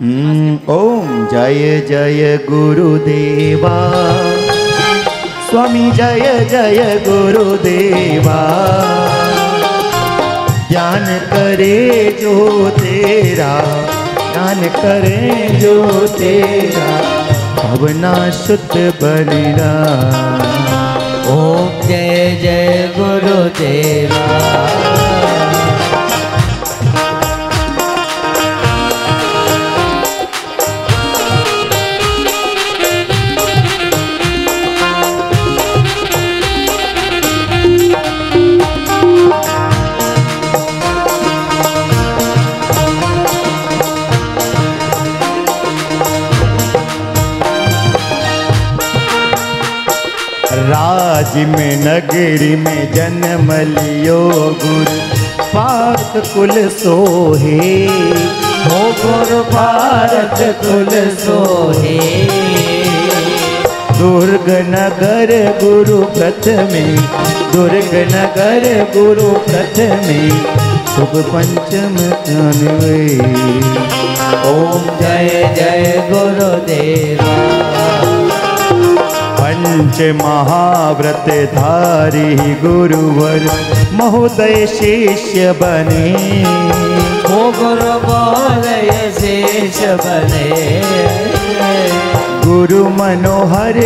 हम्म, ओम जय जय गुरुदेवा। स्वामी जय जय गुरुदेवा। ज्ञान करे जो तेरा ज्ञान करे जो तेरा भवना शुद्ध बलिरा राज में नगरी में जन्म लियो गुरु। पाक कुल सोहे, हो गुरु भारत कुल सोहे। दुर्ग नगर गुरु प्रथमे, दुर्ग नगर गुरु प्रथमे, शुभ पंचम अनवे ओम जय जय गुरुदेवा। पंच महाव्रत धारी गुरुवर महोदय शिष्य बने। हो गुरु बोलय शेष बने। गुरु मनोहर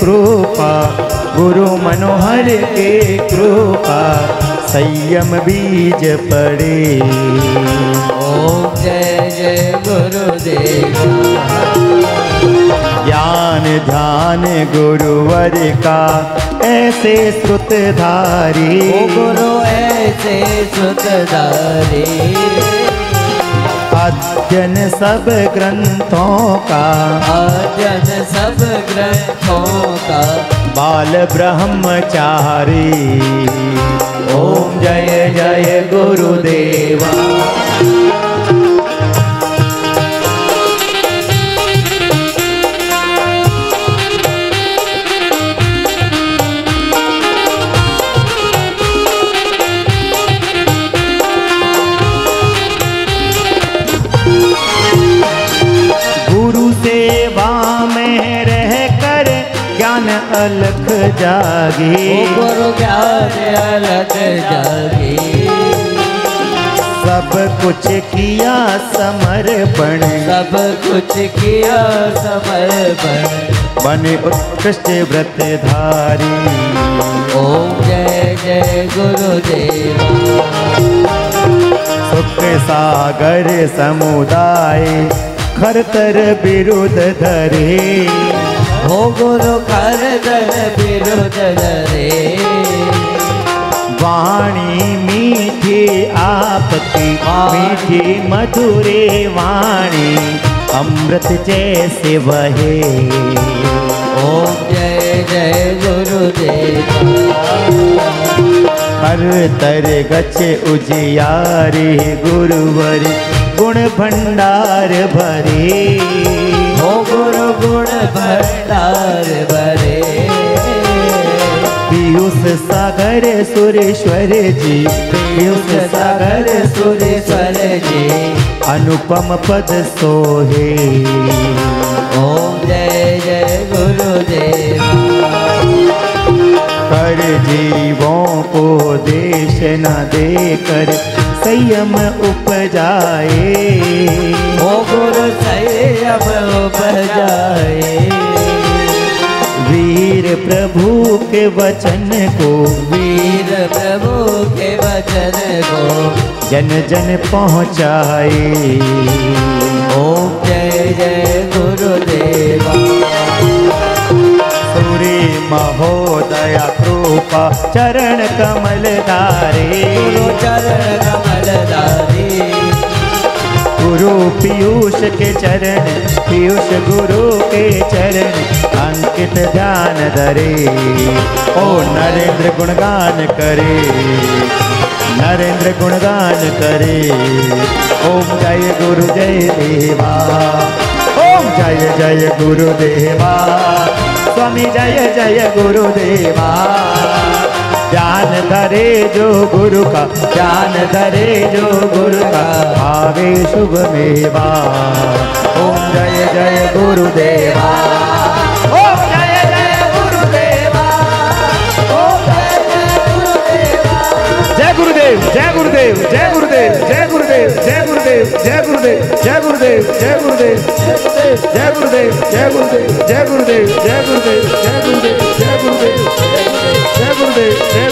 कृपा गुरु मनोहर के कृपा संयम बीज पड़े। ओम जय जय गुरुदेवा। ध्यान गुरुवर का ऐसे श्रुत धारी गुरु ऐसे सुतदारी अध्ययन सब ग्रंथों का अजन सब ग्रंथों का। बाल ब्रह्मचारी। ओम जय जय गुरुदेवा। ज्ञान अलख जागे। गुरु ज्ञान अलग जागे। सब कुछ किया समर्पण सब कुछ किया समर्पण बने। उत्कृष्ट व्रत धारी। ओम जय जय गुरुदेवा। सुख सागर समुदाय खरतर विरुद्ध धरे। हो गुरु कर दर विरुद्ध रे वाणी मीठी आपकी मीठी मधुरे वाणी अमृत जैसे बहे ओम जय जय गुरुदेवा। हर तर गच उजियारे गुरुवर गुण भंडार भरे। हो गुरु गुण भंडार भरे। पीयूष सागर सुरेश्वर जी, पीयूष सागर सुरेश्वर जी, अनुपम पद सोहे। ओम जय जय गुरुदेवा। कर जीवों को देश न देकर संयम उपजाए। ओ गुरु संयम उपजाए। वीर प्रभु के वचन को वीर प्रभु के वचन को जन जन पहुँचाए। ओम जय जय गुरुदेवा। महोदया कृपा चरण कमल धारे। गुरु चरण कमलधारी गुरु पीयूष के चरण पीयूष गुरु के चरण अंकित ध्यान धरे। ओ नरेंद्र गुणगान करे नरेंद्र गुणगान करे। ओम जय गुरु जय देवा ओम जय जय गुरुदेवा स्वामी, जय जय गुरुदेवा। ज्ञान धरे जो गुरु का ज्ञान धरे जो गुरु का, भावे शुभ मेवा। ओम जय जय गुरुदेवा। गुरुदेव जय गुरुदेव जय गुरुदेव जय गुरुदेव जय गुरुदेव जय गुरुदेव जय गुरुदेव जय गुरुदेव जय गुरुदेव जय गुरुदेव जय गुरुदेव जय